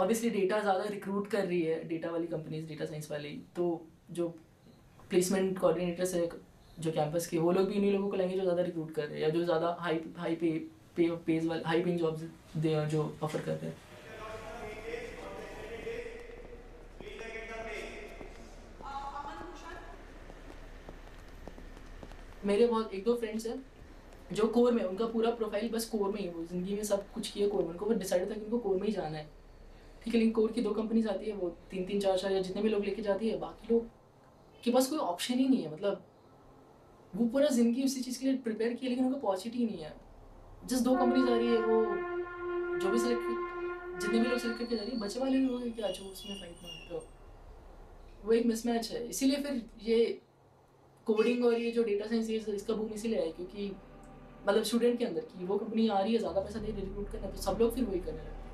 Obviously data ज़्यादा recruit कर रही है डेटा वाली कंपनीज़ डेटा साइंस वाली तो जो प्लेसमेंट कोऑर्डिनेटर्स है, जो कैंपस के, वो लोग भी उन्हीं लोगों को लेंगे जो ज़्यादा रिक्रूट कर रहे हैं या जो ज़्यादा हाई हाई पे पे पेज वाले हाई पेइंग जॉब्स दे, जो ऑफ़र कर रहे हैं। मेरे बहुत, एक दो फ्रेंड्स हैं, जो कोर में उनका पूरा प्रोफ़ाइल बस कोर में ही वो ज़िंदगी में सब कुछ किया कोर में, उनको वो डिसाइड था कि उनको कोर में ही जाना है। ठीक है लेकिन कोर की दो कंपनीज़ आती है, वो तीन तीन चार चार या जितने भी लोग लेके जाती है, बाकी लोग के पास कोई ऑप्शन ही नहीं है। मतलब वो पूरा ज़िंदगी उसी चीज़ के लिए प्रिपेयर किया, लेकिन उनको पॉजिटिव ही नहीं है। जिस दो कंपनीज़ आ रही है, वो जो भी सिलेक्ट जितने भी लोग सिलेक्ट करके जा रही है बच्चे वाले भी हो क्या जो उसमें फाइट में तो वो एक मिसमैच है। इसीलिए फिर ये कोडिंग और ये जो डेटा साइंस इसका बूम इसीलिए है, क्योंकि मतलब स्टूडेंट के अंदर की वो कंपनी आ रही है, ज़्यादा पैसा दे रही रिक्रूट करना तो सब लोग फिर वही करने लगे